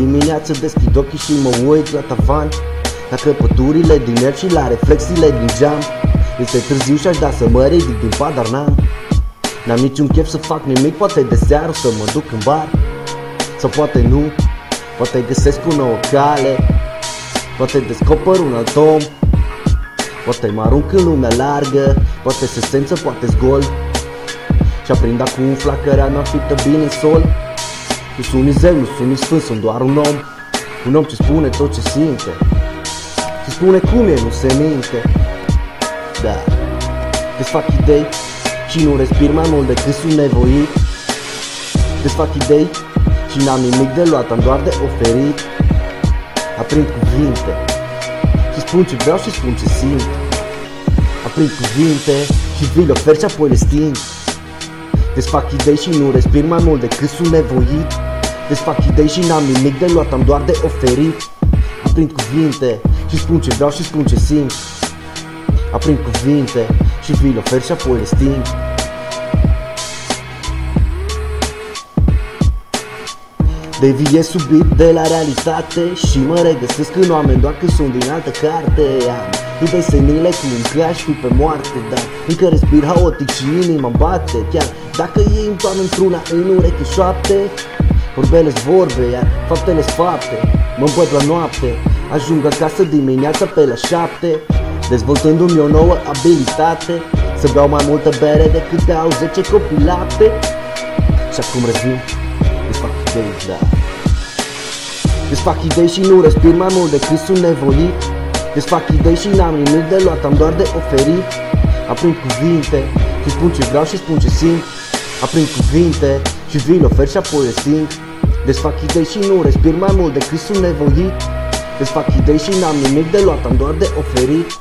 dimineață deschid ochii și mă uit la tavan La crăpăturile din el și la reflexiile din geam. Este târziu și-aș da să mă ridic din pat, dar n-am N-am niciun chef să fac nimic, poate de seară să mă duc în bar Sau poate nu, poate găsesc o nouă cale Poate descoper un alt om Poate mă arunc în lumea largă Poate se sență, poate zgol. Și aprind acum un flacărea noafită bine în sol Nu sunt nici zeu, nu sunt nici sfânt, sunt doar un om. Un om ce spune tot ce simte. Și spune cum e, nu se minte. Da. Desfac idei și nu respir mai mult decât sunt nevoit. Desfac idei și n-am nimic de luat, am doar de oferit. Aprind cuvinte. Și spun ce vreau și spun ce simt. Aprind cuvinte și vi ofer și apoi le sting. Desfac idei și nu respir mai mult decât sunt nevoit Desfac idei și n-am nimic de luat, am doar de oferit. Aprind cuvinte și spun ce vreau și spun ce simt. Aprind cuvinte și vi ofer și apoi le sting. Deviez subit de la realitate Și mă regăsesc în oameni doar că sunt din altă carte. Am idei senile cum că aș fi pe moarte Dar încă respir haotic și inima bate. Chiar dacă ei îmi toarnă într-una în urechi șoapte Vorbele vorbe, iar faptele fapte Mă îmbăt la noapte Ajung acasă dimineața pe la șapte Dezvoltându-mi o nouă abilitate Să beau mai multă bere decât au 10 copii lapte. Și acum revin Desfac idei, da. Desfac idei și nu respir mai mult decât sunt nevoit. Desfac idei și n-am nimic de luat, am doar de oferit. Aprind cuvinte și spun ce vreau și spun ce simt Aprind cuvinte și vi ofer și apoi le sting Desfac idei și nu respir mai mult decât sunt nevoit. Desfac idei și n-am nimic de luat, am doar de oferit.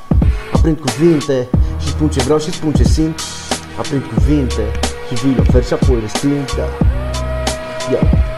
Aprind cuvinte și spun ce vreau și spun ce simt. Aprind cuvinte și vi ofer și apoi le sting, da. Yeah.